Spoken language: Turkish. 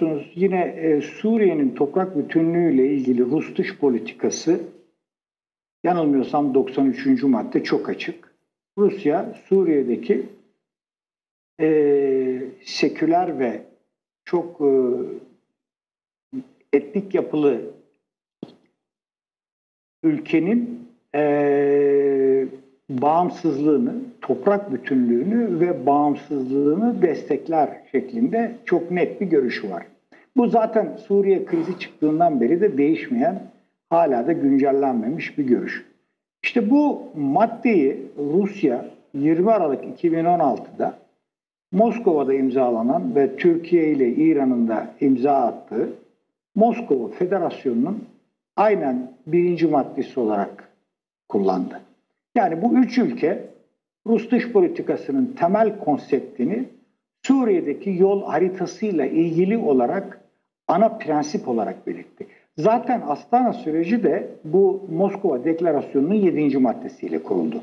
biliyorsunuz yine e, Suriye'nin toprak bütünlüğüyle ilgili Rus dış politikası yanılmıyorsam 93. madde çok açık. Rusya Suriye'deki e, seküler ve çok e, etnik yapılı ülkenin e, bağımsızlığını, toprak bütünlüğünü ve bağımsızlığını destekler şeklinde çok net bir görüşü var. Bu zaten Suriye krizi çıktığından beri de değişmeyen, hala da güncellenmemiş bir görüş. İşte bu maddeyi Rusya 20 Aralık 2016'da Moskova'da imzalanan ve Türkiye ile İran'ın da imza attığı Moskova Federasyonu'nun aynen birinci maddesi olarak kullandı. Yani bu üç ülke Rus dış politikasının temel konseptini Suriye'deki yol haritasıyla ilgili olarak ana prensip olarak belirtti. Zaten Astana süreci de bu Moskova Deklarasyonu'nun 7. maddesiyle kuruldu.